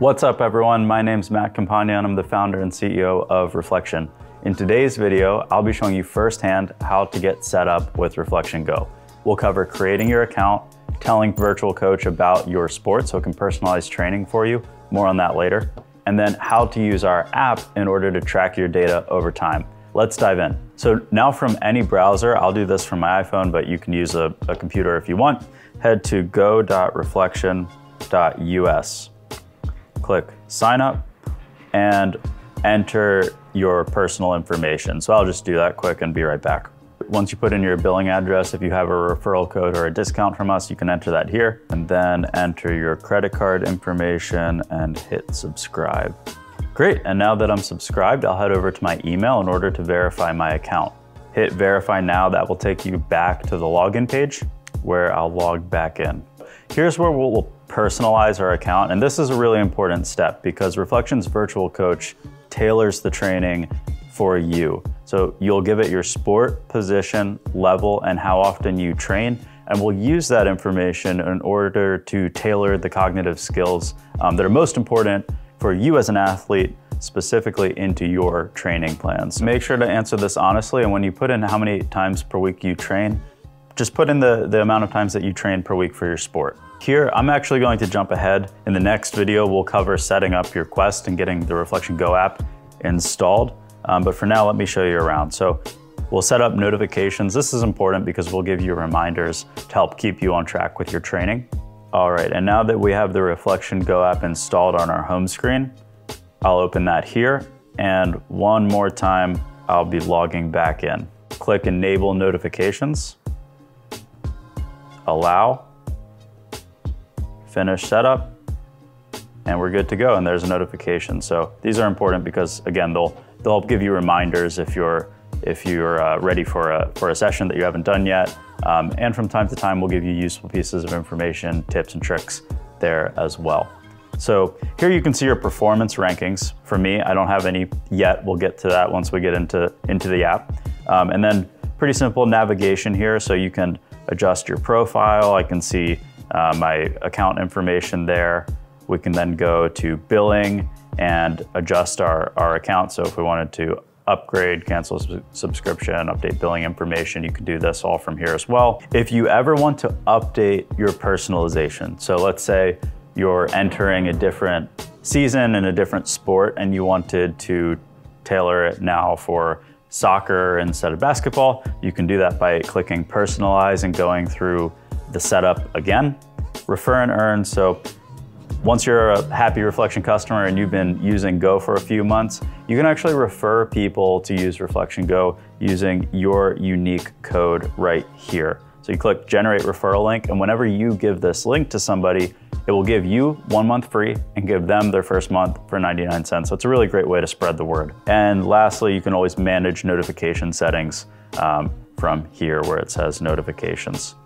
What's up everyone? My name's Matt Campagna and I'm the founder and CEO of Reflexion. In today's video, I'll be showing you firsthand how to get set up with Reflexion Go. We'll cover creating your account, telling Virtual Coach about your sport so it can personalize training for you, more on that later, and then how to use our app in order to track your data over time. Let's dive in. So now from any browser, I'll do this from my iPhone, but you can use a, a computer if you want. Head to go.reflexion.us click sign up and enter your personal information. So I'll just do that quick and be right back. Once you put in your billing address, if you have a referral code or a discount from us, you can enter that here and then enter your credit card information and hit subscribe. Great, and now that I'm subscribed, I'll head over to my email in order to verify my account. Hit verify now, that will take you back to the login page where I'll log back in. Here's where we'll personalize our account. And this is a really important step because Reflexions Virtual Coach tailors the training for you. So you'll give it your sport, position, level, and how often you train. And we'll use that information in order to tailor the cognitive skills um, that are most important for you as an athlete specifically into your training plans. Make sure to answer this honestly. And when you put in how many times per week you train, just put in the, the amount of times that you train per week for your sport. Here, I'm actually going to jump ahead. In the next video, we'll cover setting up your Quest and getting the Reflexion Go app installed. Um, but for now, let me show you around. So we'll set up notifications. This is important because we'll give you reminders to help keep you on track with your training. All right, and now that we have the Reflexion Go app installed on our home screen, I'll open that here. And one more time, I'll be logging back in. Click Enable Notifications allow, finish setup, and we're good to go. And there's a notification. So these are important because again, they'll they'll give you reminders if you're if you're uh, ready for a for a session that you haven't done yet. Um, and from time to time, we'll give you useful pieces of information, tips and tricks there as well. So here you can see your performance rankings. For me, I don't have any yet. We'll get to that once we get into, into the app. Um, and then pretty simple navigation here. So you can adjust your profile. I can see uh, my account information there. We can then go to billing and adjust our, our account. So if we wanted to upgrade, cancel subscription, update billing information, you can do this all from here as well. If you ever want to update your personalization, so let's say you're entering a different season in a different sport and you wanted to tailor it now for soccer instead of basketball. You can do that by clicking personalize and going through the setup again. Refer and earn. So once you're a happy Reflexion customer and you've been using Go for a few months, you can actually refer people to use Reflexion Go using your unique code right here. So you click generate referral link and whenever you give this link to somebody, it will give you one month free and give them their first month for 99 cents. So it's a really great way to spread the word. And lastly, you can always manage notification settings um, from here where it says notifications.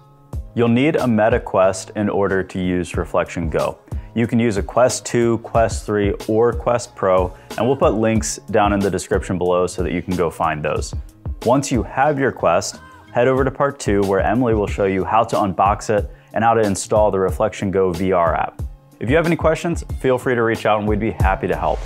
You'll need a Meta Quest in order to use Reflexion Go. You can use a Quest 2, Quest 3, or Quest Pro, and we'll put links down in the description below so that you can go find those. Once you have your Quest, head over to part two where Emily will show you how to unbox it and how to install the Reflexion Go VR app. If you have any questions, feel free to reach out and we'd be happy to help.